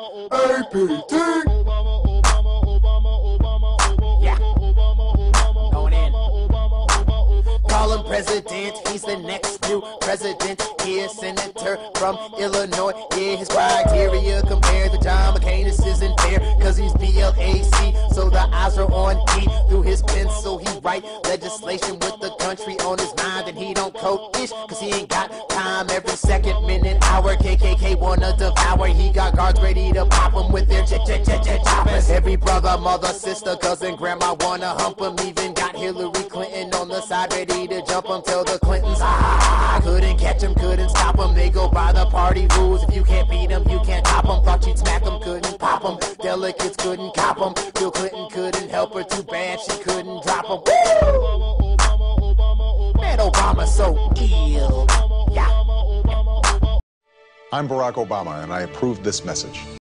APT. Call him president, he's the next new president. Yeah, senator from Illinois. Yeah, his criteria compared to John McCain. This isn't fair, cause he's BLAC. So the eyes are on E. Through his pencil, he write legislation with the country on his mind. And he don't code ish, cause he ain't got time every second, minute, hour. KKK. He got guards ready to pop him with their ch ch ch ch choppers. Every brother, mother, sister, cousin, grandma wanna hump him. Even got Hillary Clinton on the side ready to jump him. Tell the Clintons, ah, couldn't catch him, couldn't stop him. They go by the party rules. If you can't beat him, you can't top him. Thought you'd smack him, couldn't pop him. Delegates couldn't cop him. Bill Clinton couldn't help her. Too bad she couldn't drop him. Woo! Man, Obama's so ill. I'm Barack Obama, and I approve this message.